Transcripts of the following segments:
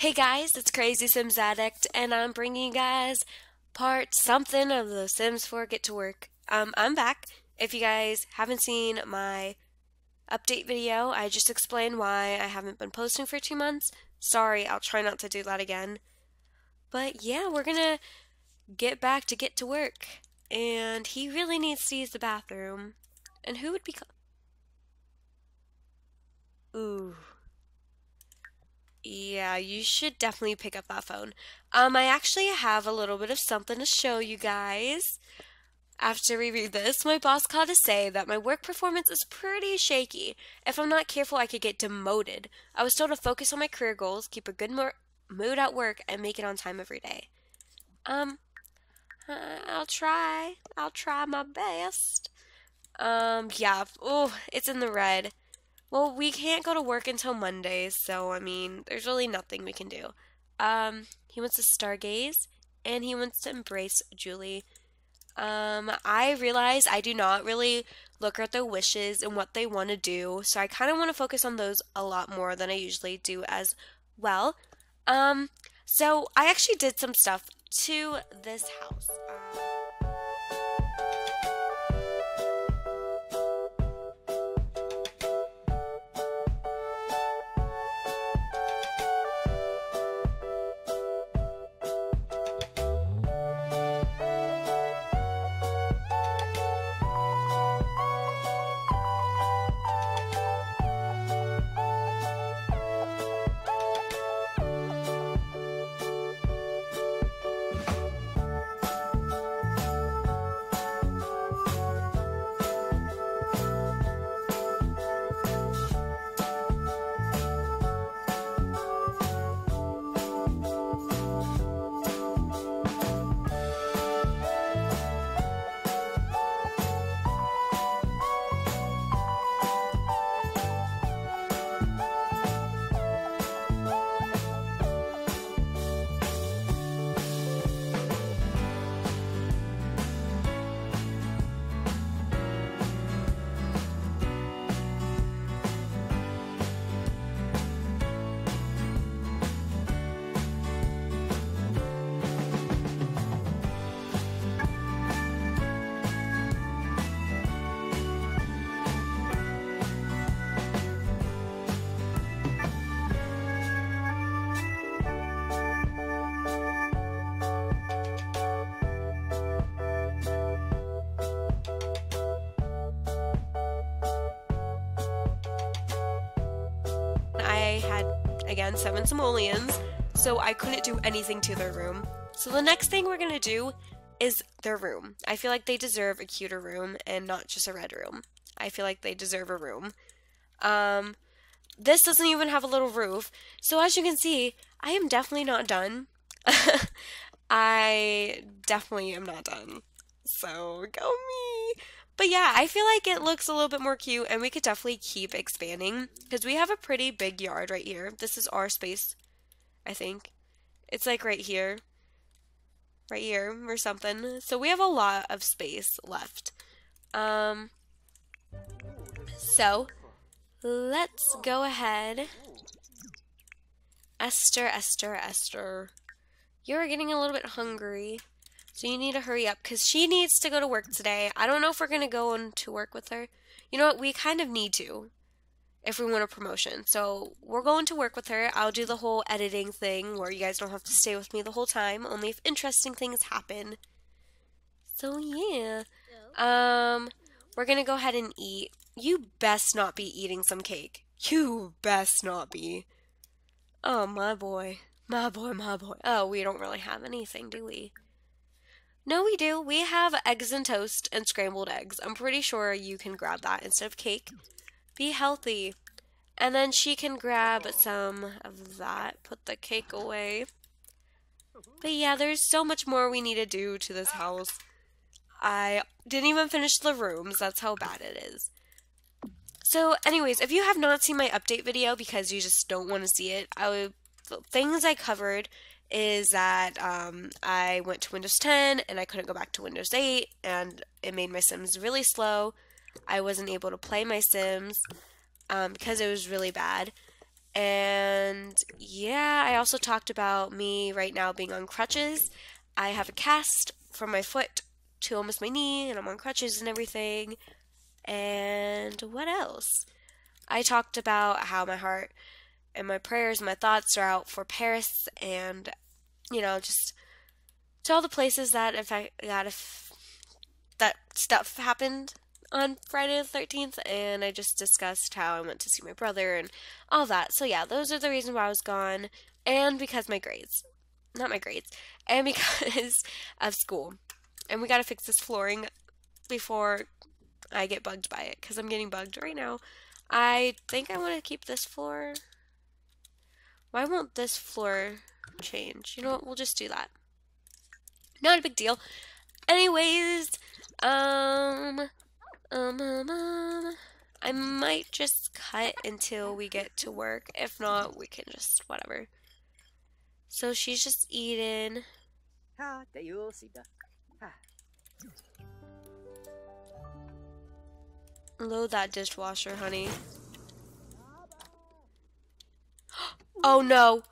Hey guys, it's Crazy Sims Addict, and I'm bringing you guys part something of the Sims 4 Get to Work. Um, I'm back. If you guys haven't seen my update video, I just explained why I haven't been posting for two months. Sorry, I'll try not to do that again. But yeah, we're gonna get back to Get to Work, and he really needs to use the bathroom. And who would be. Ooh. Yeah, you should definitely pick up that phone. Um, I actually have a little bit of something to show you guys. After we read this, my boss called to say that my work performance is pretty shaky. If I'm not careful, I could get demoted. I was told to focus on my career goals, keep a good mood at work, and make it on time every day. Um, uh, I'll try. I'll try my best. Um, yeah. Oh, it's in the red. Well, we can't go to work until Monday, so I mean, there's really nothing we can do. Um, he wants to stargaze, and he wants to embrace Julie. Um, I realize I do not really look at their wishes and what they want to do, so I kind of want to focus on those a lot more than I usually do as well. Um, so I actually did some stuff to this house. Um, again, seven simoleons, so I couldn't do anything to their room. So the next thing we're to do is their room. I feel like they deserve a cuter room and not just a red room. I feel like they deserve a room. Um, this doesn't even have a little roof. So as you can see, I am definitely not done. I definitely am not done. So go me. But yeah, I feel like it looks a little bit more cute and we could definitely keep expanding because we have a pretty big yard right here. This is our space, I think. It's like right here. Right here or something. So we have a lot of space left. Um, so let's go ahead. Esther, Esther, Esther. You're getting a little bit hungry. So you need to hurry up because she needs to go to work today. I don't know if we're going to go on to work with her. You know what? We kind of need to if we want a promotion. So we're going to work with her. I'll do the whole editing thing where you guys don't have to stay with me the whole time, only if interesting things happen. So yeah. Um we're going to go ahead and eat. You best not be eating some cake. You best not be. Oh, my boy. My boy, my boy. Oh, we don't really have anything, do we? No, we do. We have eggs and toast and scrambled eggs. I'm pretty sure you can grab that instead of cake. Be healthy. And then she can grab some of that. Put the cake away. But yeah, there's so much more we need to do to this house. I didn't even finish the rooms. That's how bad it is. So, anyways, if you have not seen my update video because you just don't want to see it, I would, things I covered is that um, I went to Windows 10 and I couldn't go back to Windows 8, and it made my Sims really slow. I wasn't able to play my Sims um, because it was really bad. And yeah, I also talked about me right now being on crutches. I have a cast from my foot to almost my knee, and I'm on crutches and everything. And what else? I talked about how my heart and my prayers, and my thoughts are out for Paris, and you know, just to all the places that if I that if that stuff happened on Friday the 13th, and I just discussed how I went to see my brother and all that. So, yeah, those are the reasons why I was gone, and because my grades. Not my grades, and because of school. And we gotta fix this flooring before I get bugged by it, because I'm getting bugged right now. I think I want to keep this floor. Why won't this floor change? You know what? We'll just do that. Not a big deal. Anyways, um, um, um, um, I might just cut until we get to work. If not, we can just whatever. So she's just eating. Load that dishwasher, honey. Oh no!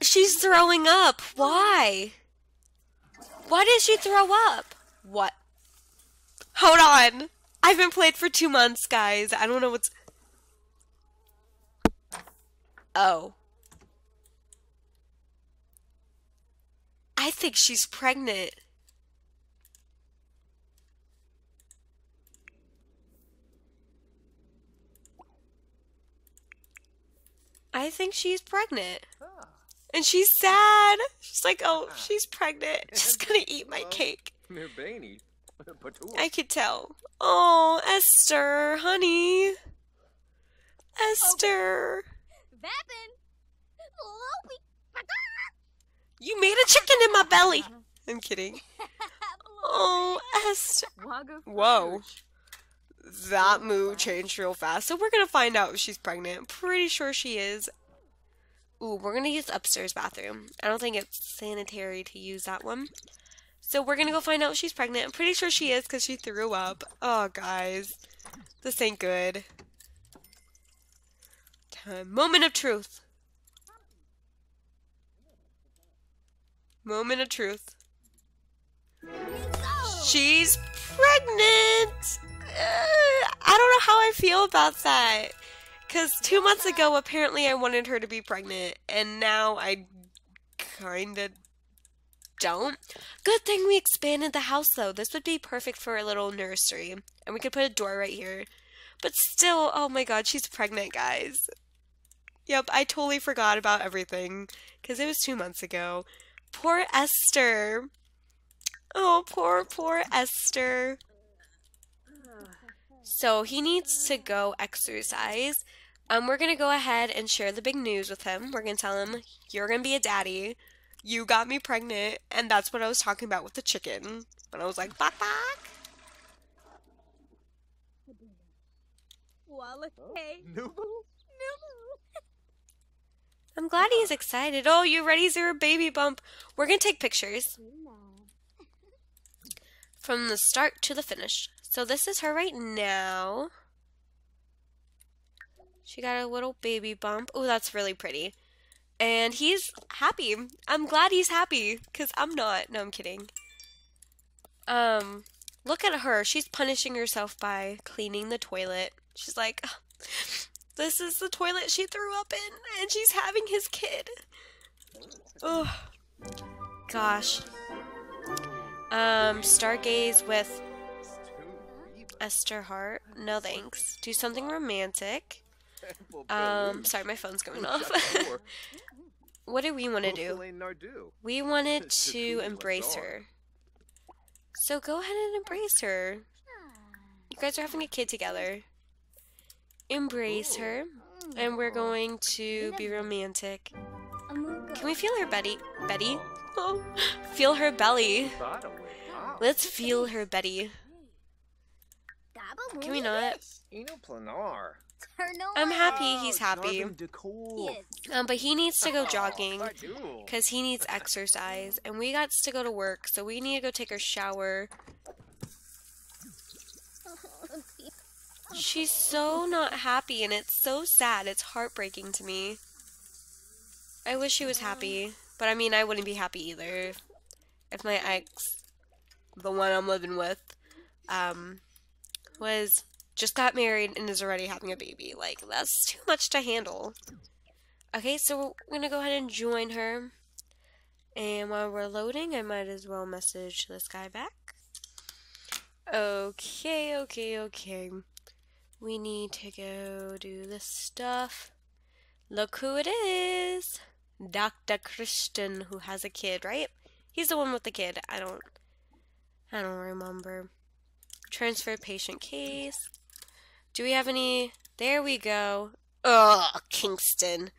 She's throwing up! Why? Why did she throw up? What? Hold on. I've been played for two months, guys. I don't know what's... Oh. I think she's pregnant. I think she's pregnant. And she's sad. She's like, oh, she's pregnant. She's gonna eat my cake. I could tell. Oh, Esther, honey. Esther. You made a chicken in my belly. I'm kidding. Oh, Esther. Whoa. That mood changed real fast. So we're to find out if she's pregnant. Pretty sure she is. Ooh, we're to use upstairs bathroom. I don't think it's sanitary to use that one. So we're gonna go find out if she's pregnant. I'm pretty sure she is because she threw up. Oh, guys. This ain't good. Time. Moment of truth. Moment of truth. She's pregnant! I don't know how I feel about that. Because two months ago, apparently I wanted her to be pregnant. And now I kind of don't. Good thing we expanded the house though. This would be perfect for a little nursery. And we could put a door right here. But still, oh my god, she's pregnant, guys. Yep, I totally forgot about everything. Because it was two months ago. Poor Esther. Oh, poor, poor Esther. So he needs to go exercise. Um, we're going to go ahead and share the big news with him. We're going to tell him, you're going to be a daddy you got me pregnant, and that's what I was talking about with the chicken. When I was like, bak bak. I'm glad he's excited. Oh, you ready, Zero Baby Bump? We're gonna take pictures. From the start to the finish. So this is her right now. She got a little baby bump. Oh, that's really pretty and he's happy. I'm glad he's happy because I'm not. No, I'm kidding. Um, look at her. She's punishing herself by cleaning the toilet. She's like, this is the toilet she threw up in, and she's having his kid. Oh, gosh. Um, stargaze with Esther Hart. No thanks. Do something romantic. Um, sorry, my phone's going off. what do we want to do? We wanted to embrace her. So go ahead and embrace her. You guys are having a kid together. Embrace her. And we're going to be romantic. Can we feel her Betty? Betty? Oh, feel her belly. Let's feel her Betty. Can we not? You know Planar. I'm happy he's happy. Um, but he needs to go jogging because he needs exercise, and we got to go to work, so we need to go take a shower. She's so not happy and it's so sad. It's heartbreaking to me. I wish she was happy. But I mean, I wouldn't be happy either if my ex, the one I'm living with, um, was just got married and is already having a baby. Like, that's too much to handle. Okay, so we're gonna go ahead and join her. And while we're loading, I might as well message this guy back. Okay, okay, okay. We need to go do this stuff. Look who it is! Dr. Christian, who has a kid, right? He's the one with the kid. I don't... I don't remember. Transfer patient case. Do we have any... There we go. Ugh, Kingston.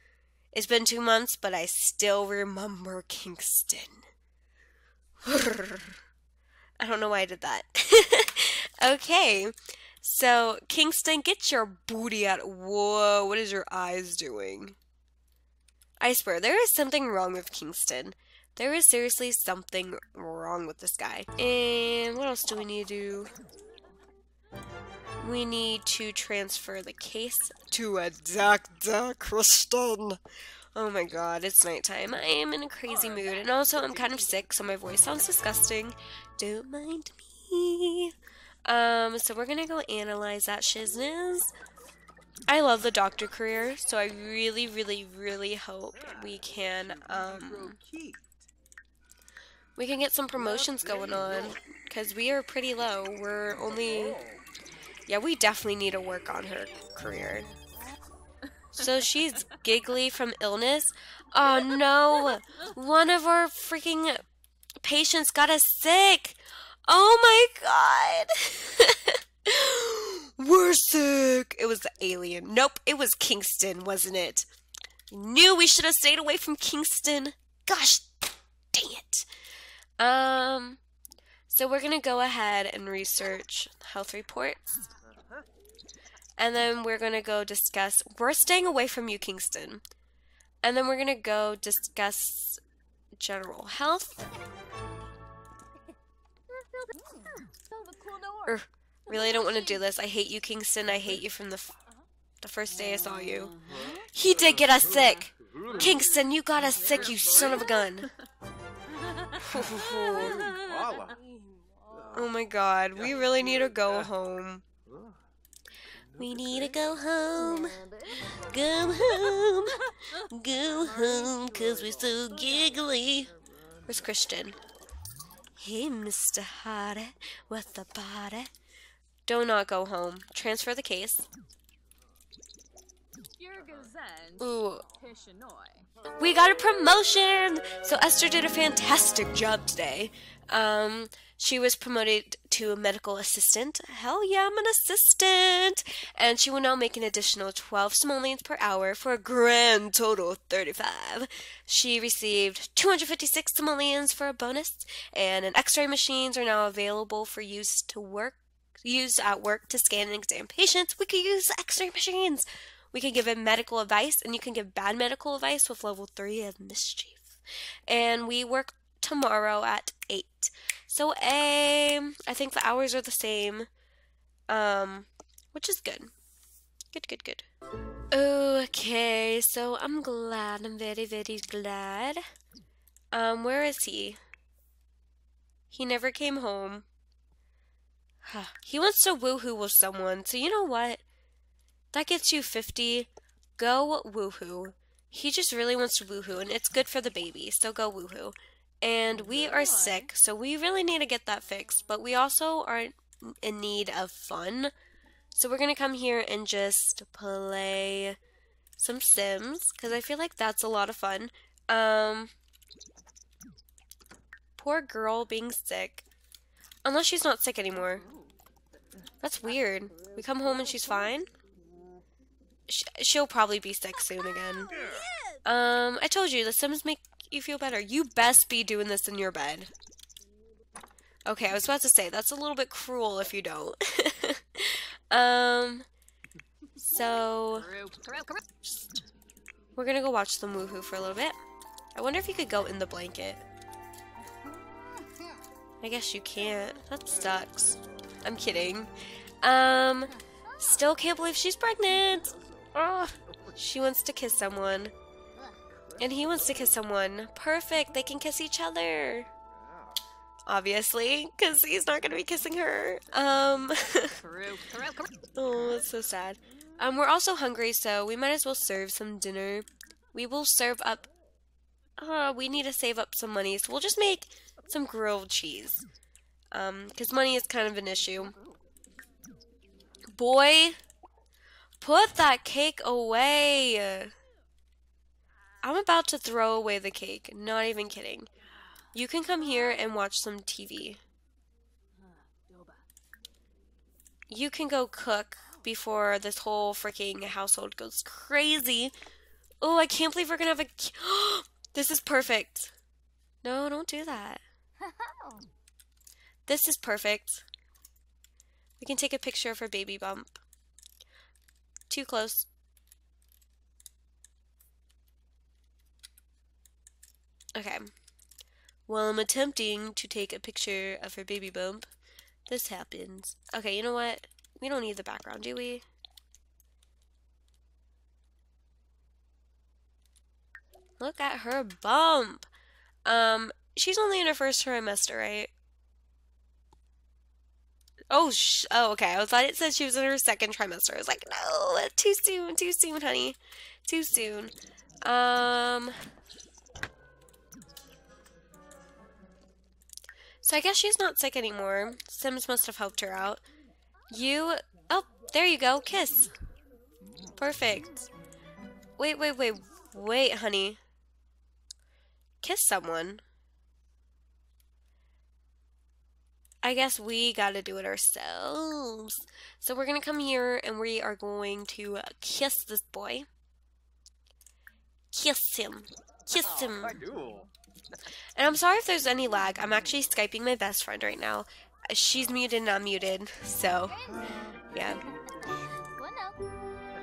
It's been two months, but I still remember Kingston. I don't know why I did that. okay. So, Kingston, get your booty out. Whoa, what is your eyes doing? I swear, there is something wrong with Kingston. There is seriously something wrong with this guy. And what else do we need to do? We need to transfer the case to a Dr. Christian. Oh my god, it's nighttime. I am in a crazy mood. And also, I'm kind of sick, so my voice sounds disgusting. Don't mind me. Um, so we're gonna go analyze that shizness. I love the doctor career, so I really, really, really hope we can, um, we can get some promotions going on, because we are pretty low. We're only, yeah, we definitely need to work on her career. So she's giggly from illness? Oh no! One of our freaking patients got us sick! Oh my god! We're sick! It was the alien. Nope, it was Kingston, wasn't it? Knew we should have stayed away from Kingston. Gosh, dang it. Um, so we're gonna go ahead and research health reports. And then we're gonna go discuss, we're staying away from you, Kingston. And then we're gonna go discuss general health. Er, really don't want to do this. I hate you, Kingston. I hate you from the, the first day I saw you. He did get us sick. Kingston, you got us sick, you son of a gun. Oh my god, we really need to go home. We need to go home. Go home. Go home, cause we're so giggly. Where's Christian? Hey, Mr. Hardy, with the body. Do not go home. Transfer the case. Ooh. We got a promotion! So Esther did a fantastic job today. Um, she was promoted to a medical assistant. Hell yeah, I'm an assistant! And she will now make an additional 12 simoleons per hour for a grand total of 35. She received 256 simoleons for a bonus, and an x-ray machines are now available for use to work use at work to scan and examine patients. We could use x-ray machines! We can give him medical advice, and you can give bad medical advice with level 3 of mischief. And we work tomorrow at 8. So A, I think the hours are the same, um, which is good. Good, good, good. Okay, so I'm glad. I'm very, very glad. Um, where is he? He never came home. he wants to woohoo with someone, so you know what? That gets you 50. Go woohoo. He just really wants to woohoo, and it's good for the baby, so go woohoo and we are sick, so we really need to get that fixed. But we also are in need of fun, so we're gonna come here and just play some Sims because I feel like that's a lot of fun. Um, poor girl being sick, unless she's not sick anymore. That's weird. We come home and she's fine. She'll probably be sick soon again. Um, I told you the Sims make you feel better. You best be doing this in your bed. Okay, I was about to say, that's a little bit cruel if you don't. um, so, we're gonna go watch the Woohoo for a little bit. I wonder if you could go in the blanket. I guess you can't. That sucks. I'm kidding. Um, Still can't believe she's pregnant. Oh, she wants to kiss someone. And he wants to kiss someone. Perfect. They can kiss each other. Obviously, because he's not going to be kissing her. Um. oh, it's so sad. Um, we're also hungry, so we might as well serve some dinner. We will serve up. Uh, we need to save up some money, so we'll just make some grilled cheese. Um, because money is kind of an issue. Boy, put that cake away. I'm about to throw away the cake. Not even kidding. You can come here and watch some TV. You can go cook before this whole freaking household goes crazy. Oh, I can't believe we're gonna have a. this is perfect. No, don't do that. This is perfect. We can take a picture of her baby bump. Too close. Okay. While I'm attempting to take a picture of her baby bump, this happens. Okay, you know what? We don't need the background, do we? Look at her bump. Um, she's only in her first trimester, right? Oh, sh oh, okay. I was thought it said she was in her second trimester. I was like, no, too soon, too soon, honey, too soon. Um, so I guess she's not sick anymore. Sims must have helped her out. You, oh, there you go, kiss. Perfect. Wait, wait, wait, wait, honey. Kiss someone. I guess we gotta do it ourselves. So we're gonna come here and we are going to kiss this boy. Kiss him. Kiss oh, him. And I'm sorry if there's any lag. I'm actually Skyping my best friend right now. She's muted and I'm muted, so yeah.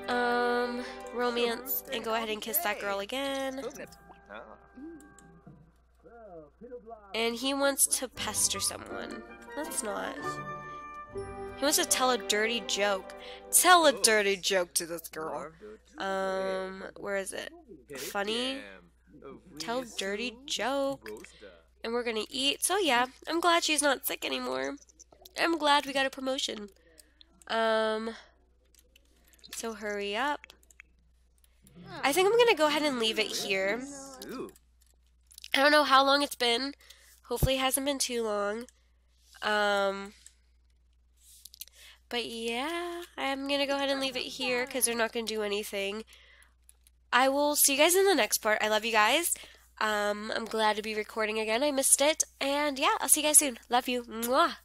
Um, romance, and go ahead and kiss that girl again. And he wants to pester someone. That's not. He wants to tell a dirty joke. Tell a dirty joke to this girl. Um, where is it? Funny? Tell dirty joke. And we're gonna eat. So yeah, I'm glad she's not sick anymore. I'm glad we got a promotion. Um, so hurry up. I think I'm gonna go ahead and leave it here. I don't know how long it's been. Hopefully it hasn't been too long. Um, but yeah, I'm going to go ahead and leave it here because they're not going to do anything. I will see you guys in the next part. I love you guys. Um, I'm glad to be recording again. I missed it. And yeah, I'll see you guys soon. Love you. Mwah.